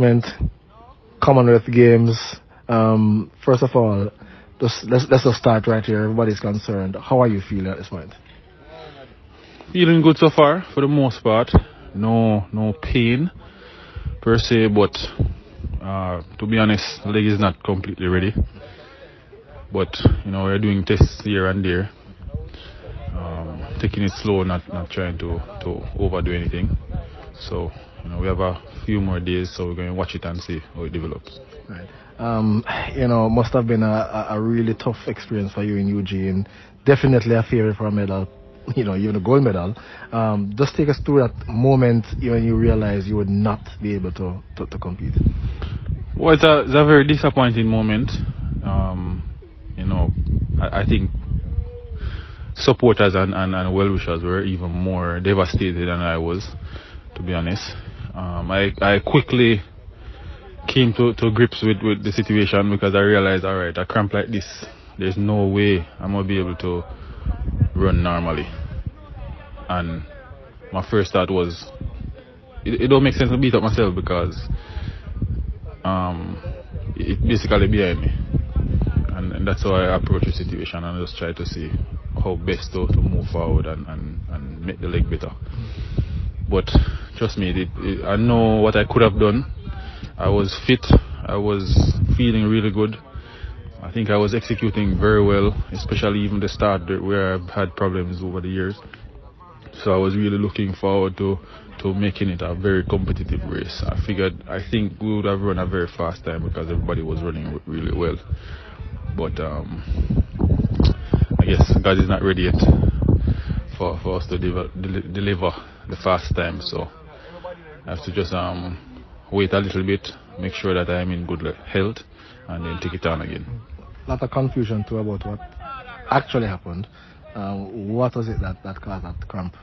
adjustment, Commonwealth Games. Um, first of all, just, let's, let's just start right here. Everybody's concerned. How are you feeling at this point? Feeling good so far, for the most part. No, no pain per se, but uh, to be honest, the leg is not completely ready. But you know, we're doing tests here and there, um, taking it slow, not not trying to to overdo anything. So you know, we have a few more days, so we're going to watch it and see how it develops. Right. Um, you know, must have been a, a really tough experience for you in Eugene. Definitely a favorite for a medal. You know, even a gold medal. Um, just take us through that moment when you realized you would not be able to, to, to compete. Well, it's a, it's a very disappointing moment. Um, you know, I, I think supporters and, and, and well-wishers were even more devastated than I was, to be honest. Um, I, I quickly came to, to grips with, with the situation because I realized, all right, a cramp like this, there's no way I'm going to be able to run normally. And my first thought was, it, it don't make sense to beat up myself because um, it basically behind me. And, and, that's how I approach the situation and I just try to see how best to, to move forward and, and, and make the leg better. But trust me, it, it, I know what I could have done. I was fit. I was feeling really good. I think I was executing very well, especially even the start where I've had problems over the years. So I was really looking forward to to making it a very competitive race. I figured, I think we would have run a very fast time because everybody was running really well. But um, I guess God is not ready yet for, for us to deliver, deliver the fast time. So I have to just um, wait a little bit, make sure that I am in good health, and then take it on again. A lot of confusion too about what actually happened. Um, what was it that, that caused that cramp?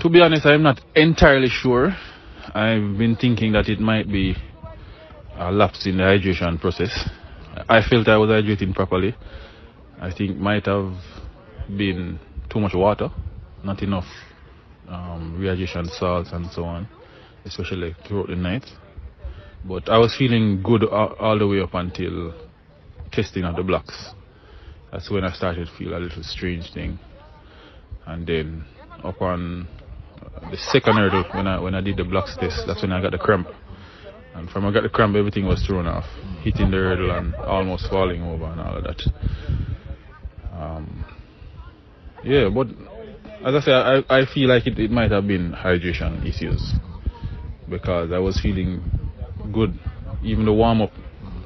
To be honest, I'm not entirely sure. I've been thinking that it might be a lapse in the hydration process. I felt I was hydrating properly. I think might have been too much water, not enough um, salts and so on, especially throughout the night. But I was feeling good all, all the way up until testing of the blocks. That's when I started to feel a little strange thing. And then upon the second hurdle, when I when I did the blocks test, that's when I got the cramp. And from I got the cramp, everything was thrown off, hitting the hurdle and almost falling over and all of that. Um, yeah, but as I say, I, I feel like it, it might have been hydration issues because I was feeling good. Even the warm up,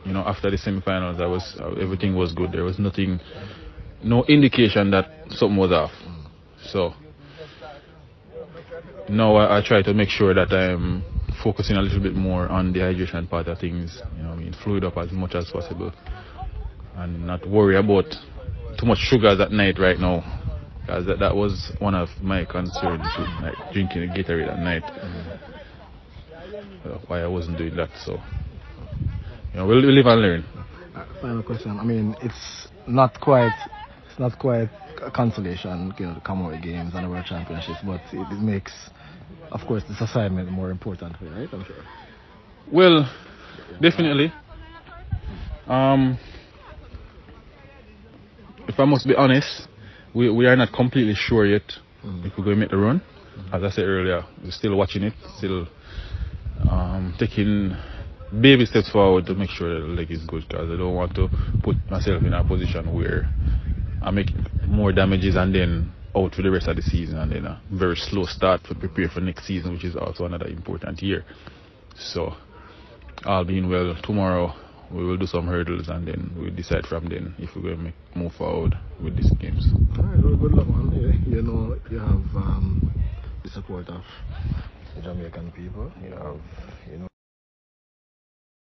you know, after the semifinals, I was everything was good. There was nothing, no indication that something was off. So now I, I try to make sure that I'm focusing a little bit more on the hydration part of things. You know, I mean, fluid up as much as possible, and not worry about too much sugars at night right now because that, that was one of my concerns with like, drinking a Gatorade at night. Mm. Why I wasn't doing that. So, you know, we'll, we'll live and learn. Uh, final question. I mean, it's not quite, it's not quite a consolation, you know, the Commonwealth Games and the World Championships, but it, it, makes, of course, this assignment more important for you, right? I'm sure. Well, definitely. Um, if I must be honest, we, we are not completely sure yet mm. if we're going to make the run. Mm. As I said earlier, we're still watching it, still um, taking baby steps forward to make sure that the leg is good because I don't want to put myself in a position where I make more damages and then out for the rest of the season and then a very slow start to prepare for next season, which is also another important year. So, all being well, tomorrow we will do some hurdles and then we'll decide from then if we're going to move forward with these games. All right, well, good luck, man. You, you know, you have um, the support of the Jamaican people. You have, you know.